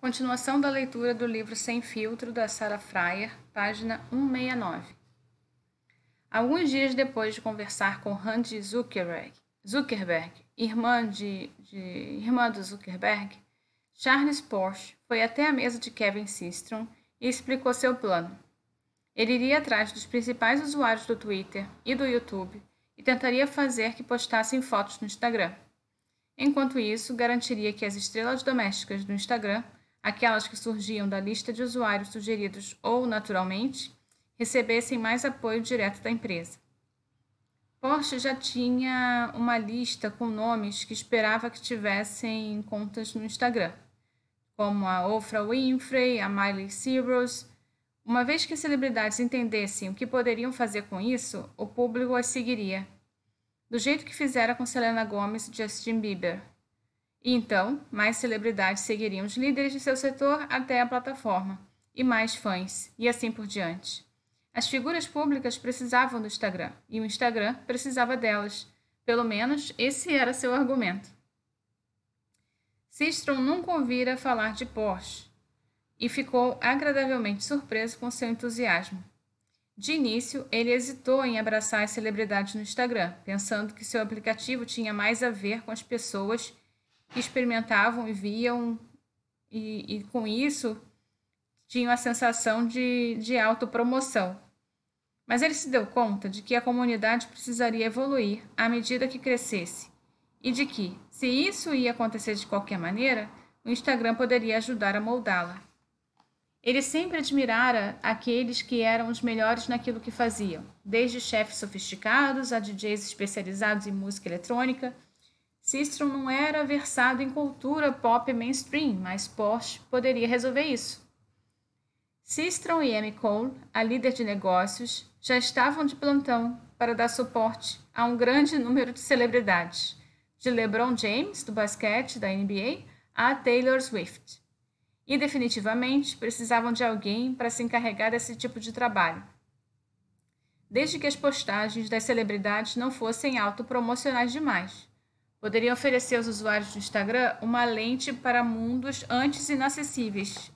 Continuação da leitura do livro Sem Filtro, da Sarah Fryer, página 169. Alguns dias depois de conversar com Randy Zuckerberg, Zuckerberg irmã, de, de, irmã do Zuckerberg, Charles Porsche foi até a mesa de Kevin Systrom e explicou seu plano. Ele iria atrás dos principais usuários do Twitter e do YouTube e tentaria fazer que postassem fotos no Instagram. Enquanto isso, garantiria que as estrelas domésticas do Instagram, aquelas que surgiam da lista de usuários sugeridos ou naturalmente, recebessem mais apoio direto da empresa. Porsche já tinha uma lista com nomes que esperava que tivessem contas no Instagram, como a Oprah Winfrey, a Miley Cyrus. Uma vez que celebridades entendessem o que poderiam fazer com isso, o público as seguiria, do jeito que fizera com Selena Gomez e Justin Bieber. E então, mais celebridades seguiriam os líderes de seu setor até a plataforma, e mais fãs, e assim por diante. As figuras públicas precisavam do Instagram e o Instagram precisava delas. Pelo menos esse era seu argumento. Sistrom nunca ouvira falar de Porsche e ficou agradavelmente surpreso com seu entusiasmo. De início, ele hesitou em abraçar as celebridades no Instagram, pensando que seu aplicativo tinha mais a ver com as pessoas experimentavam e viam, e, e com isso tinham a sensação de, de autopromoção. Mas ele se deu conta de que a comunidade precisaria evoluir à medida que crescesse e de que, se isso ia acontecer de qualquer maneira, o Instagram poderia ajudar a moldá-la. Ele sempre admirara aqueles que eram os melhores naquilo que faziam, desde chefes sofisticados a DJs especializados em música eletrônica. Sistrom não era versado em cultura pop mainstream, mas Porsche poderia resolver isso. Sistrom e Amy Cole, a líder de negócios, já estavam de plantão para dar suporte a um grande número de celebridades, de LeBron James, do basquete da NBA, a Taylor Swift. E definitivamente precisavam de alguém para se encarregar desse tipo de trabalho. Desde que as postagens das celebridades não fossem autopromocionais demais. Poderiam oferecer aos usuários do Instagram uma lente para mundos antes inacessíveis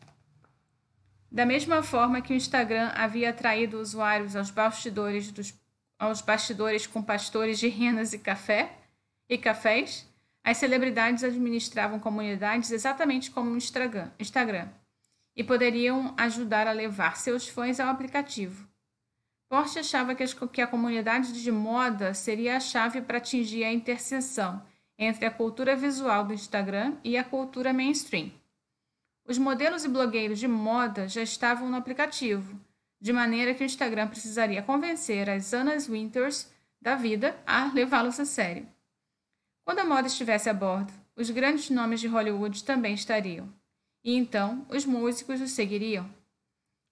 da mesma forma que o Instagram havia atraído usuários aos bastidores, dos, aos bastidores com pastores de renas e café e cafés, as celebridades administravam comunidades exatamente como o Instagram e poderiam ajudar a levar seus fãs ao aplicativo. Porsche achava que, que a comunidade de moda seria a chave para atingir a interseção entre a cultura visual do Instagram e a cultura mainstream. Os modelos e blogueiros de moda já estavam no aplicativo, de maneira que o Instagram precisaria convencer as Annas Winters da vida a levá-los a sério. Quando a moda estivesse a bordo, os grandes nomes de Hollywood também estariam, e então os músicos os seguiriam.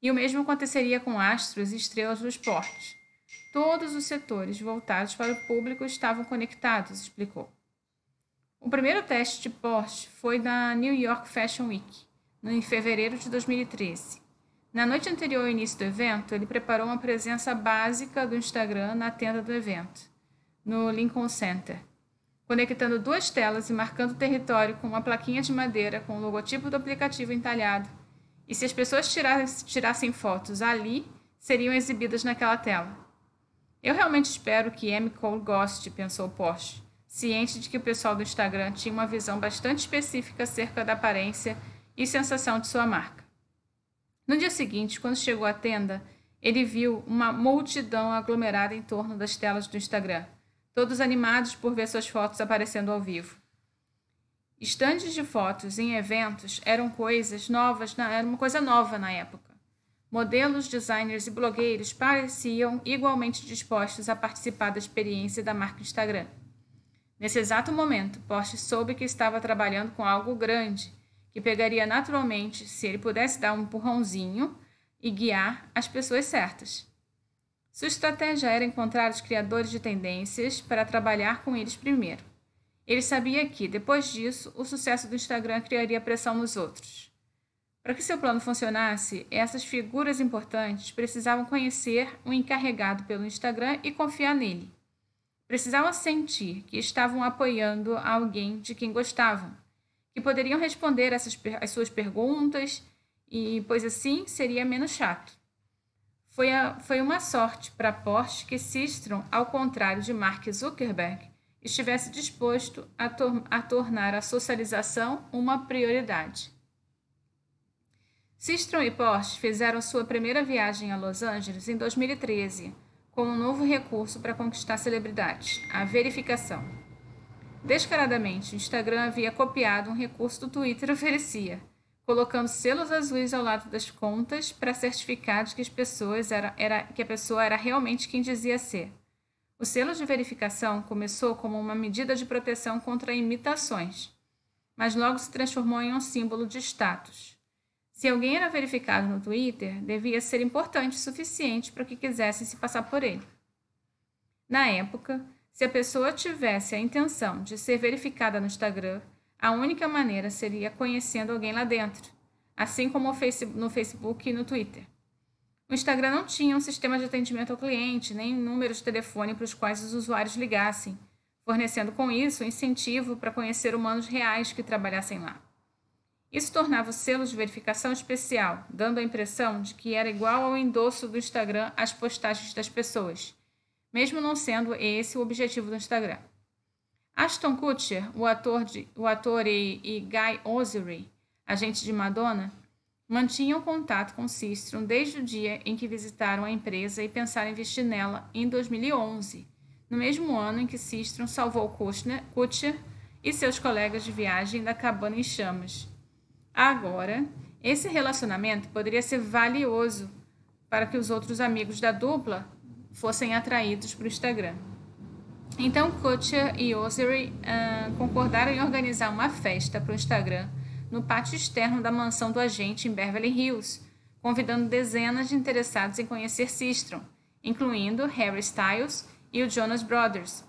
E o mesmo aconteceria com astros e estrelas do esporte. Todos os setores voltados para o público estavam conectados, explicou. O primeiro teste de Porsche foi na New York Fashion Week em fevereiro de 2013. Na noite anterior ao início do evento, ele preparou uma presença básica do Instagram na tenda do evento, no Lincoln Center, conectando duas telas e marcando o território com uma plaquinha de madeira com o logotipo do aplicativo entalhado. E se as pessoas tirassem fotos ali, seriam exibidas naquela tela. Eu realmente espero que M. Cole goste, pensou Porsche, ciente de que o pessoal do Instagram tinha uma visão bastante específica acerca da aparência e sensação de sua marca. No dia seguinte, quando chegou à tenda, ele viu uma multidão aglomerada em torno das telas do Instagram, todos animados por ver suas fotos aparecendo ao vivo. Estandes de fotos em eventos eram coisas novas, era uma coisa nova na época. Modelos, designers e blogueiros pareciam igualmente dispostos a participar da experiência da marca Instagram. Nesse exato momento, Porsche soube que estava trabalhando com algo grande que pegaria naturalmente se ele pudesse dar um empurrãozinho e guiar as pessoas certas. Sua estratégia era encontrar os criadores de tendências para trabalhar com eles primeiro. Ele sabia que, depois disso, o sucesso do Instagram criaria pressão nos outros. Para que seu plano funcionasse, essas figuras importantes precisavam conhecer o encarregado pelo Instagram e confiar nele. Precisavam sentir que estavam apoiando alguém de quem gostavam que poderiam responder essas, as suas perguntas, e pois assim seria menos chato. Foi, a, foi uma sorte para Porsche que Sistron, ao contrário de Mark Zuckerberg, estivesse disposto a, tor a tornar a socialização uma prioridade. Sistron e Porsche fizeram sua primeira viagem a Los Angeles em 2013, com um novo recurso para conquistar celebridades, a verificação. Descaradamente, o Instagram havia copiado um recurso do Twitter oferecia, colocando selos azuis ao lado das contas para certificar de que, as pessoas era, era, que a pessoa era realmente quem dizia ser. O selo de verificação começou como uma medida de proteção contra imitações, mas logo se transformou em um símbolo de status. Se alguém era verificado no Twitter, devia ser importante o suficiente para que quisessem se passar por ele. Na época, se a pessoa tivesse a intenção de ser verificada no Instagram, a única maneira seria conhecendo alguém lá dentro, assim como no Facebook e no Twitter. O Instagram não tinha um sistema de atendimento ao cliente, nem números de telefone para os quais os usuários ligassem, fornecendo com isso incentivo para conhecer humanos reais que trabalhassem lá. Isso tornava o selo de verificação especial, dando a impressão de que era igual ao endosso do Instagram às postagens das pessoas, mesmo não sendo esse o objetivo do Instagram. Ashton Kutcher, o ator, de, o ator e, e Guy Oseary, agente de Madonna, mantinham contato com Sistrom desde o dia em que visitaram a empresa e pensaram em investir nela em 2011, no mesmo ano em que Sistrom salvou Kutcher e seus colegas de viagem da cabana em chamas Agora, esse relacionamento poderia ser valioso para que os outros amigos da dupla fossem atraídos para o Instagram. Então, Kutcher e Osiry uh, concordaram em organizar uma festa para o Instagram no pátio externo da mansão do agente em Beverly Hills, convidando dezenas de interessados em conhecer Sistrom, incluindo Harry Styles e o Jonas Brothers,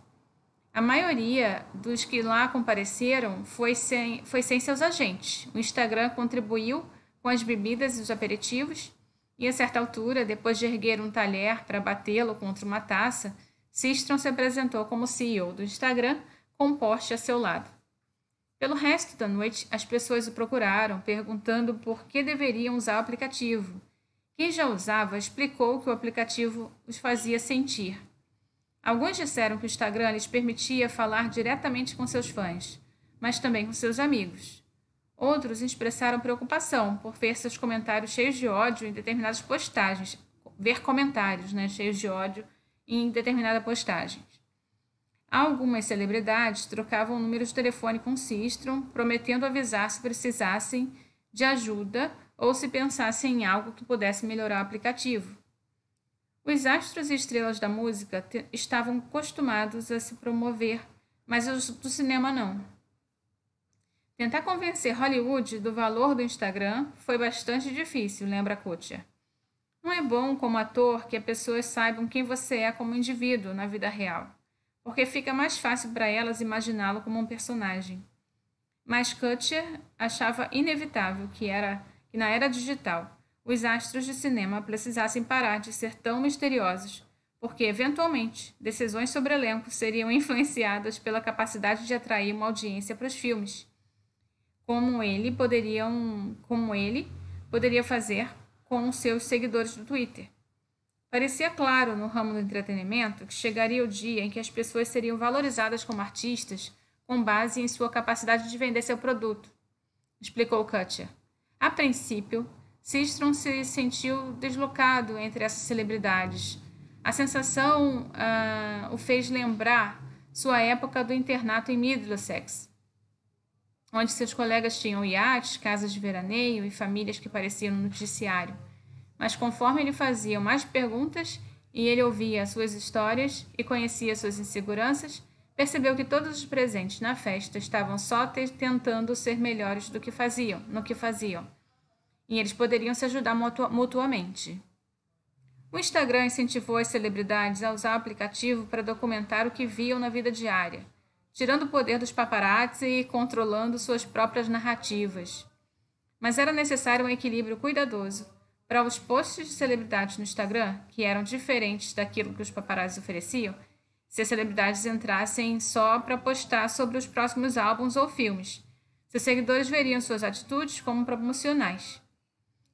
a maioria dos que lá compareceram foi sem, foi sem seus agentes. O Instagram contribuiu com as bebidas e os aperitivos, e a certa altura, depois de erguer um talher para batê-lo contra uma taça, Sistron se apresentou como CEO do Instagram, com Porsche a seu lado. Pelo resto da noite, as pessoas o procuraram, perguntando por que deveriam usar o aplicativo. Quem já usava explicou que o aplicativo os fazia sentir Alguns disseram que o Instagram lhes permitia falar diretamente com seus fãs, mas também com seus amigos. Outros expressaram preocupação por ver seus comentários cheios de ódio em determinadas postagens, ver comentários né, cheios de ódio em determinadas postagens. Algumas celebridades trocavam números de telefone com Sistrom, prometendo avisar se precisassem de ajuda ou se pensassem em algo que pudesse melhorar o aplicativo. Os astros e estrelas da música estavam acostumados a se promover, mas os do cinema não. Tentar convencer Hollywood do valor do Instagram foi bastante difícil, lembra Kutcher. Não é bom, como ator, que as pessoas saibam quem você é como indivíduo na vida real, porque fica mais fácil para elas imaginá-lo como um personagem. Mas Kutcher achava inevitável que, era, que na era digital os astros de cinema precisassem parar de ser tão misteriosos, porque, eventualmente, decisões sobre elenco seriam influenciadas pela capacidade de atrair uma audiência para os filmes, como ele como ele poderia fazer com seus seguidores do Twitter. Parecia claro no ramo do entretenimento que chegaria o dia em que as pessoas seriam valorizadas como artistas com base em sua capacidade de vender seu produto, explicou Kutcher. A princípio, Sistrom se sentiu deslocado entre essas celebridades. A sensação uh, o fez lembrar sua época do internato em Middlesex, onde seus colegas tinham iates, casas de veraneio e famílias que pareciam no noticiário. Mas conforme ele fazia mais perguntas e ele ouvia suas histórias e conhecia suas inseguranças, percebeu que todos os presentes na festa estavam só tentando ser melhores do que faziam, no que faziam e eles poderiam se ajudar mutuamente. O Instagram incentivou as celebridades a usar o aplicativo para documentar o que viam na vida diária, tirando o poder dos paparazzi e controlando suas próprias narrativas. Mas era necessário um equilíbrio cuidadoso para os posts de celebridades no Instagram, que eram diferentes daquilo que os paparazzi ofereciam, se as celebridades entrassem só para postar sobre os próximos álbuns ou filmes, Seus seguidores veriam suas atitudes como promocionais.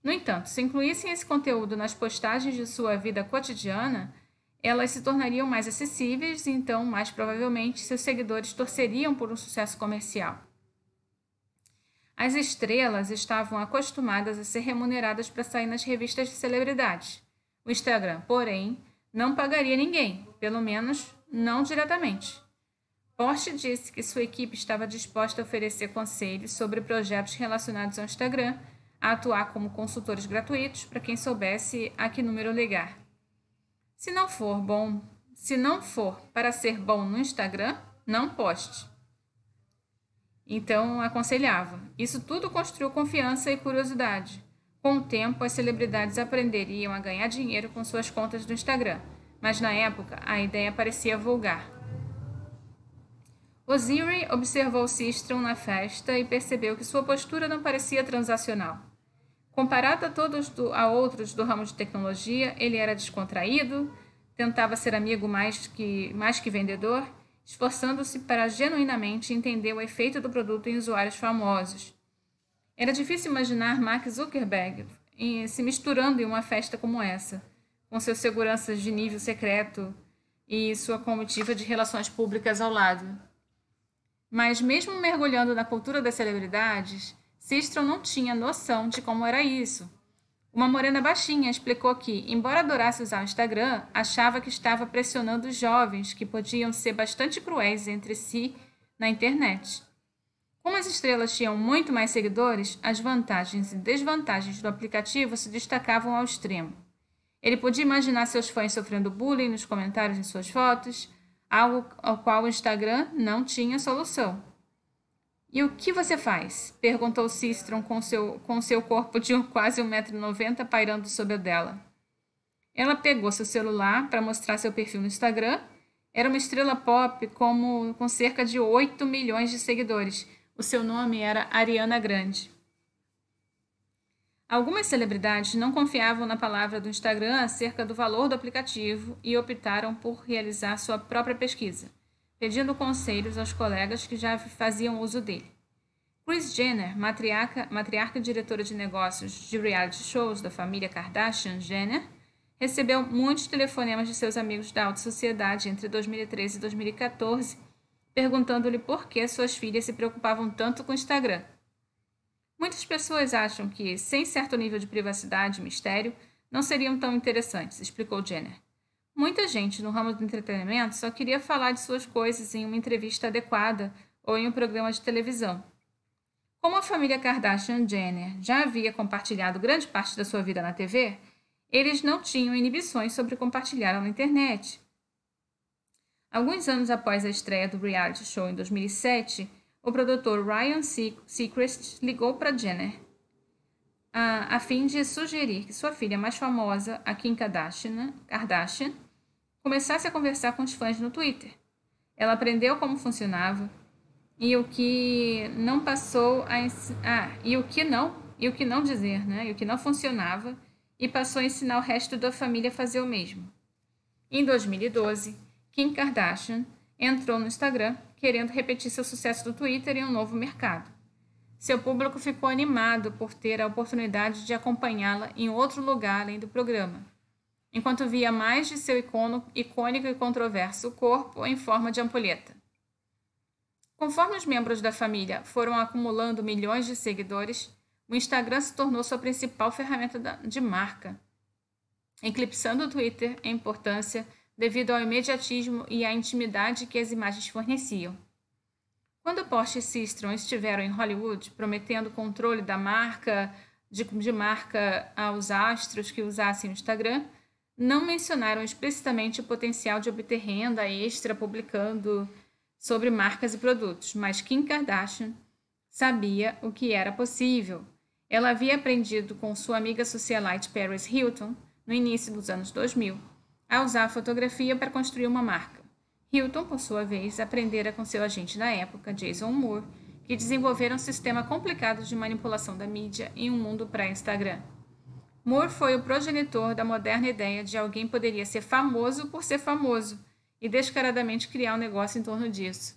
No entanto, se incluíssem esse conteúdo nas postagens de sua vida cotidiana, elas se tornariam mais acessíveis e então, mais provavelmente, seus seguidores torceriam por um sucesso comercial. As estrelas estavam acostumadas a ser remuneradas para sair nas revistas de celebridades. O Instagram, porém, não pagaria ninguém, pelo menos não diretamente. Porsche disse que sua equipe estava disposta a oferecer conselhos sobre projetos relacionados ao Instagram, a atuar como consultores gratuitos para quem soubesse a que número ligar. Se não for bom, se não for para ser bom no Instagram, não poste. Então aconselhava. Isso tudo construiu confiança e curiosidade. Com o tempo, as celebridades aprenderiam a ganhar dinheiro com suas contas do Instagram, mas na época a ideia parecia vulgar. Oziri observou Sistron na festa e percebeu que sua postura não parecia transacional. Comparado a todos do, a outros do ramo de tecnologia, ele era descontraído, tentava ser amigo mais que, mais que vendedor, esforçando-se para genuinamente entender o efeito do produto em usuários famosos. Era difícil imaginar Mark Zuckerberg se misturando em uma festa como essa, com seus seguranças de nível secreto e sua comitiva de relações públicas ao lado. Mas, mesmo mergulhando na cultura das celebridades, Sistron não tinha noção de como era isso. Uma morena baixinha explicou que, embora adorasse usar o Instagram, achava que estava pressionando os jovens, que podiam ser bastante cruéis entre si na internet. Como as estrelas tinham muito mais seguidores, as vantagens e desvantagens do aplicativo se destacavam ao extremo. Ele podia imaginar seus fãs sofrendo bullying nos comentários em suas fotos, algo ao qual o Instagram não tinha solução. E o que você faz? perguntou Sistron com seu, com seu corpo de quase 1,90m pairando sobre o dela. Ela pegou seu celular para mostrar seu perfil no Instagram. Era uma estrela pop como, com cerca de 8 milhões de seguidores. O seu nome era Ariana Grande. Algumas celebridades não confiavam na palavra do Instagram acerca do valor do aplicativo e optaram por realizar sua própria pesquisa pedindo conselhos aos colegas que já faziam uso dele. Kris Jenner, matriarca, matriarca e diretora de negócios de reality shows da família Kardashian Jenner, recebeu muitos telefonemas de seus amigos da alta sociedade entre 2013 e 2014, perguntando-lhe por que suas filhas se preocupavam tanto com o Instagram. Muitas pessoas acham que, sem certo nível de privacidade e mistério, não seriam tão interessantes, explicou Jenner. Muita gente no ramo do entretenimento só queria falar de suas coisas em uma entrevista adequada ou em um programa de televisão. Como a família Kardashian Jenner já havia compartilhado grande parte da sua vida na TV, eles não tinham inibições sobre compartilhar na internet. Alguns anos após a estreia do reality show em 2007, o produtor Ryan Seacrest ligou para Jenner a, a, fim de sugerir que sua filha mais famosa, a Kim Kardashian, Kardashian começasse a conversar com os fãs no Twitter. Ela aprendeu como funcionava e o que não passou a ah, e o que não, e o que não dizer, né? E o que não funcionava e passou a ensinar o resto da família a fazer o mesmo. Em 2012, Kim Kardashian entrou no Instagram querendo repetir seu sucesso do Twitter em um novo mercado. Seu público ficou animado por ter a oportunidade de acompanhá-la em outro lugar além do programa enquanto via mais de seu icono, icônico e controverso corpo em forma de ampulheta. Conforme os membros da família foram acumulando milhões de seguidores, o Instagram se tornou sua principal ferramenta de marca, eclipsando o Twitter em importância devido ao imediatismo e à intimidade que as imagens forneciam. Quando Porsche e Sistron estiveram em Hollywood prometendo controle da marca de, de marca aos astros que usassem o Instagram, não mencionaram explicitamente o potencial de obter renda extra publicando sobre marcas e produtos, mas Kim Kardashian sabia o que era possível. Ela havia aprendido com sua amiga socialite Paris Hilton, no início dos anos 2000, a usar a fotografia para construir uma marca. Hilton, por sua vez, aprendera com seu agente da época, Jason Moore, que desenvolveram um sistema complicado de manipulação da mídia em um mundo pré-Instagram. Moore foi o progenitor da moderna ideia de alguém poderia ser famoso por ser famoso e descaradamente criar um negócio em torno disso.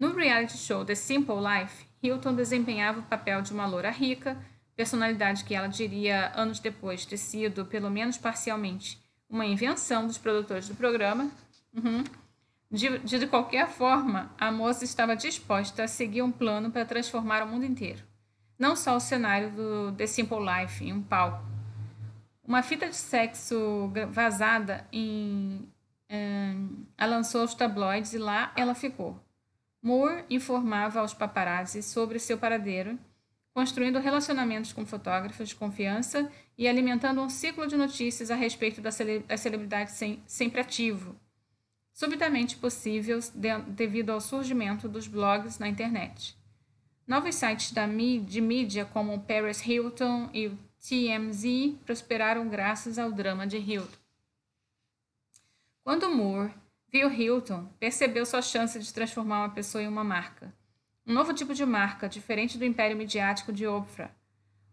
No reality show The Simple Life, Hilton desempenhava o papel de uma loura rica, personalidade que ela diria anos depois ter sido, pelo menos parcialmente, uma invenção dos produtores do programa. Uhum. De, de qualquer forma, a moça estava disposta a seguir um plano para transformar o mundo inteiro. Não só o cenário do The Simple Life em um palco. Uma fita de sexo vazada em, um, lançou aos tabloides e lá ela ficou. Moore informava aos paparazzi sobre seu paradeiro, construindo relacionamentos com fotógrafos de confiança e alimentando um ciclo de notícias a respeito das celebridades sempre ativo, subitamente possíveis devido ao surgimento dos blogs na internet. Novos sites de mídia como Paris Hilton e o TMZ prosperaram graças ao drama de Hilton. Quando Moore viu Hilton, percebeu sua chance de transformar uma pessoa em uma marca. Um novo tipo de marca, diferente do império midiático de Oprah,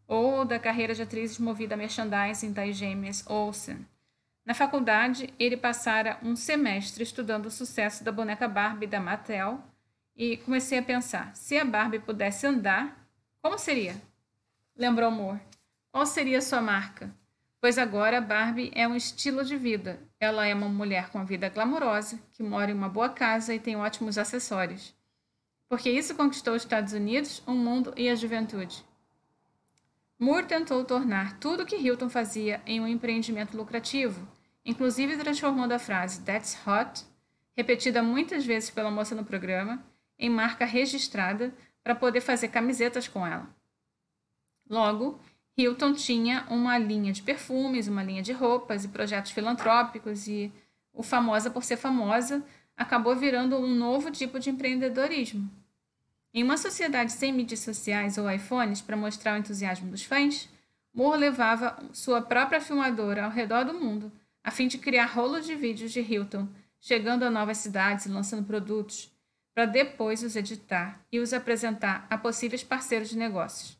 ou da carreira de atrizes movida a merchandising das gêmeas Olsen. Na faculdade, ele passara um semestre estudando o sucesso da boneca Barbie da Mattel e comecei a pensar: se a Barbie pudesse andar, como seria? Lembrou Moore. Qual seria sua marca? Pois agora a Barbie é um estilo de vida. Ela é uma mulher com a vida glamourosa, que mora em uma boa casa e tem ótimos acessórios. Porque isso conquistou os Estados Unidos, o mundo e a juventude. Moore tentou tornar tudo o que Hilton fazia em um empreendimento lucrativo, inclusive transformando a frase That's hot, repetida muitas vezes pela moça no programa, em marca registrada para poder fazer camisetas com ela. Logo, Hilton tinha uma linha de perfumes, uma linha de roupas e projetos filantrópicos e o Famosa por ser famosa acabou virando um novo tipo de empreendedorismo. Em uma sociedade sem mídias sociais ou iPhones para mostrar o entusiasmo dos fãs, Moore levava sua própria filmadora ao redor do mundo a fim de criar rolos de vídeos de Hilton, chegando a novas cidades e lançando produtos, para depois os editar e os apresentar a possíveis parceiros de negócios.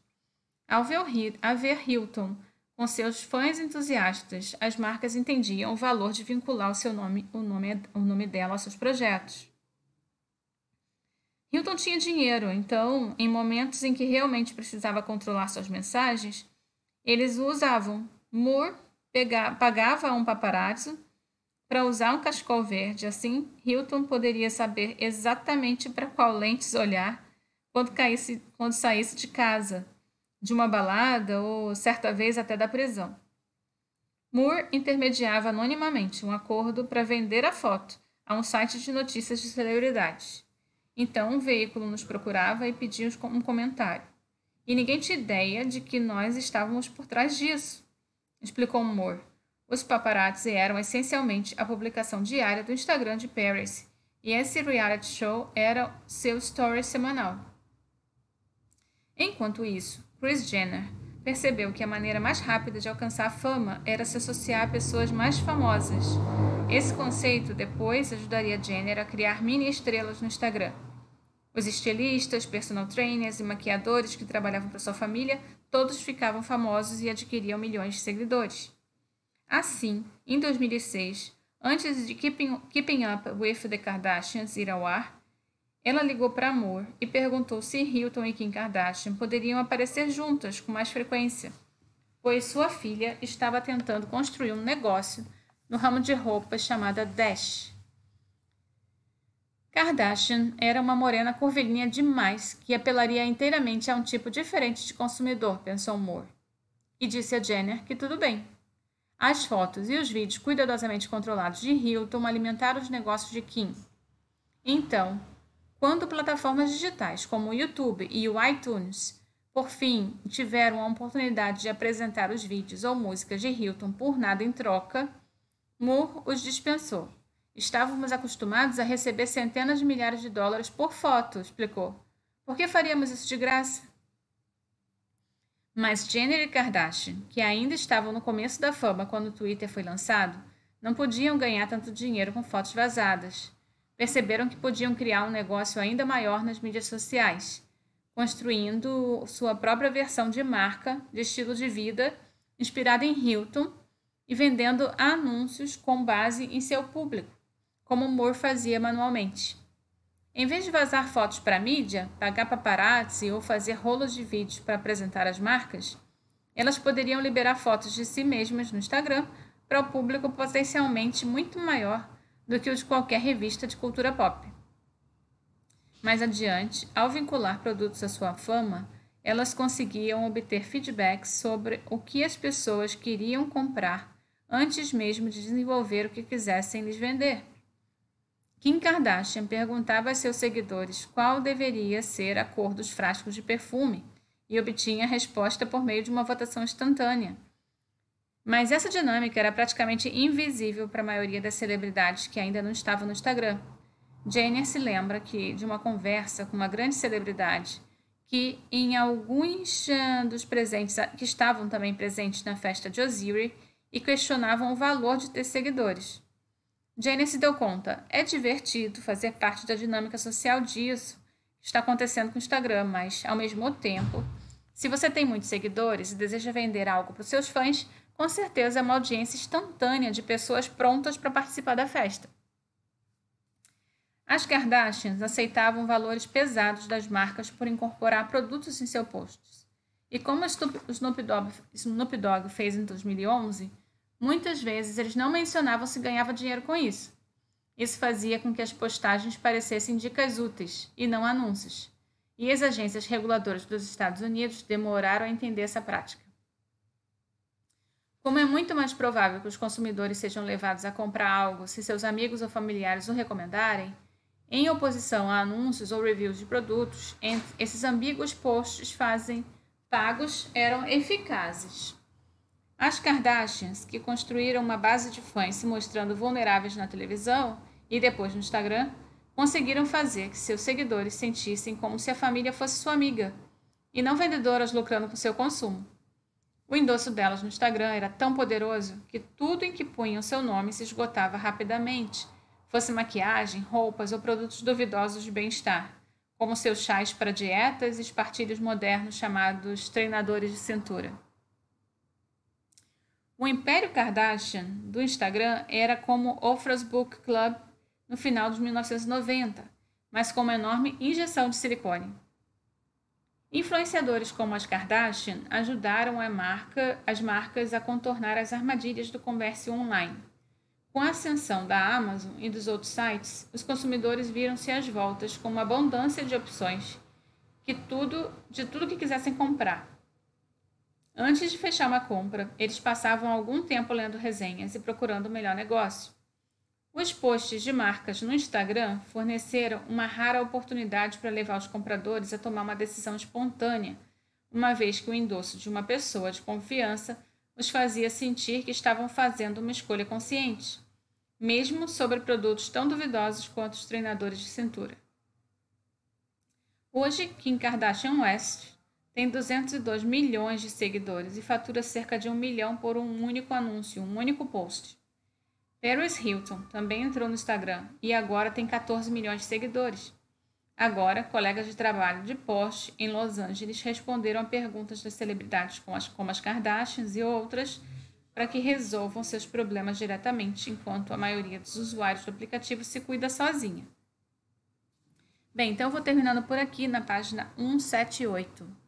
Ao ver, a Hilton com seus fãs entusiastas, as marcas entendiam o valor de vincular o seu nome, o nome, o nome dela aos seus projetos. Hilton tinha dinheiro, então, em momentos em que realmente precisava controlar suas mensagens, eles o usavam. Moore pegava, pagava um paparazzo para usar um cachecol verde, assim Hilton poderia saber exatamente para qual lentes olhar quando, caísse, quando saísse de casa, de uma balada ou certa vez até da prisão. Moore intermediava anonimamente um acordo para vender a foto a um site de notícias de celebridades. Então, um veículo nos procurava e pedia um comentário. E ninguém tinha ideia de que nós estávamos por trás disso, explicou Moore. Os paparazzi eram essencialmente a publicação diária do Instagram de Paris, e esse reality show era seu story semanal. Enquanto isso, Kris Jenner percebeu que a maneira mais rápida de alcançar fama era se associar a pessoas mais famosas. Esse conceito depois ajudaria Jenner a criar mini estrelas no Instagram. Os estilistas, personal trainers e maquiadores que trabalhavam para sua família, todos ficavam famosos e adquiriam milhões de seguidores. Assim, em 2006, antes de Keeping, Keeping Up with the Kardashians ir ao ar, ela ligou para Amor e perguntou se Hilton e Kim Kardashian poderiam aparecer juntas com mais frequência, pois sua filha estava tentando construir um negócio no ramo de roupas chamada Dash. Kardashian era uma morena curvilínea demais que apelaria inteiramente a um tipo diferente de consumidor, pensou Moore. E disse a Jenner que tudo bem, as fotos e os vídeos cuidadosamente controlados de Hilton alimentaram os negócios de Kim. Então, quando plataformas digitais como o YouTube e o iTunes, por fim, tiveram a oportunidade de apresentar os vídeos ou músicas de Hilton por nada em troca, Moore os dispensou. Estávamos acostumados a receber centenas de milhares de dólares por foto, explicou. Por que faríamos isso de graça? Mas Jenner e Kardashian, que ainda estavam no começo da fama quando o Twitter foi lançado, não podiam ganhar tanto dinheiro com fotos vazadas. Perceberam que podiam criar um negócio ainda maior nas mídias sociais, construindo sua própria versão de marca de estilo de vida inspirada em Hilton e vendendo anúncios com base em seu público, como Moore fazia manualmente. Em vez de vazar fotos para a mídia, pagar paparazzi ou fazer rolos de vídeos para apresentar as marcas, elas poderiam liberar fotos de si mesmas no Instagram para o público potencialmente muito maior do que o de qualquer revista de cultura pop. Mais adiante, ao vincular produtos à sua fama, elas conseguiam obter feedback sobre o que as pessoas queriam comprar antes mesmo de desenvolver o que quisessem lhes vender. Kim Kardashian perguntava a seus seguidores qual deveria ser a cor dos frascos de perfume e obtinha a resposta por meio de uma votação instantânea. Mas essa dinâmica era praticamente invisível para a maioria das celebridades que ainda não estavam no Instagram. Jenner se lembra que de uma conversa com uma grande celebridade que em alguns uh, dos presentes que estavam também presentes na festa de Osiris e questionavam o valor de ter seguidores. Jane se deu conta. É divertido fazer parte da dinâmica social disso que está acontecendo com o Instagram, mas, ao mesmo tempo, se você tem muitos seguidores e deseja vender algo para os seus fãs, com certeza é uma audiência instantânea de pessoas prontas para participar da festa. As Kardashians aceitavam valores pesados das marcas por incorporar produtos em seus posts. E como Dogg, Snoop Dogg fez em 2011, Muitas vezes eles não mencionavam se ganhava dinheiro com isso. Isso fazia com que as postagens parecessem dicas úteis e não anúncios. E as agências reguladoras dos Estados Unidos demoraram a entender essa prática. Como é muito mais provável que os consumidores sejam levados a comprar algo se seus amigos ou familiares o recomendarem, em oposição a anúncios ou reviews de produtos, esses ambíguos posts fazem pagos eram eficazes. As Kardashians, que construíram uma base de fãs se mostrando vulneráveis na televisão e depois no Instagram, conseguiram fazer que seus seguidores sentissem como se a família fosse sua amiga e não vendedoras lucrando com seu consumo. O endosso delas no Instagram era tão poderoso que tudo em que punham seu nome se esgotava rapidamente, fosse maquiagem, roupas ou produtos duvidosos de bem-estar, como seus chás para dietas e espartilhos modernos chamados treinadores de cintura. O Império Kardashian do Instagram era como Oprah's Book Club no final de 1990, mas com uma enorme injeção de silicone. Influenciadores como as Kardashian ajudaram marca, as marcas a contornar as armadilhas do comércio online. Com a ascensão da Amazon e dos outros sites, os consumidores viram-se às voltas com uma abundância de opções que tudo, de tudo que quisessem comprar, Antes de fechar uma compra, eles passavam algum tempo lendo resenhas e procurando o melhor negócio. Os posts de marcas no Instagram forneceram uma rara oportunidade para levar os compradores a tomar uma decisão espontânea, uma vez que o endosso de uma pessoa de confiança os fazia sentir que estavam fazendo uma escolha consciente, mesmo sobre produtos tão duvidosos quanto os treinadores de cintura. Hoje, Kim Kardashian West tem 202 milhões de seguidores e fatura cerca de um milhão por um único anúncio, um único post. Paris Hilton também entrou no Instagram e agora tem 14 milhões de seguidores. Agora, colegas de trabalho de Porsche em Los Angeles responderam a perguntas das celebridades como as, como as Kardashians e outras para que resolvam seus problemas diretamente, enquanto a maioria dos usuários do aplicativo se cuida sozinha. Bem, então eu vou terminando por aqui na página 178.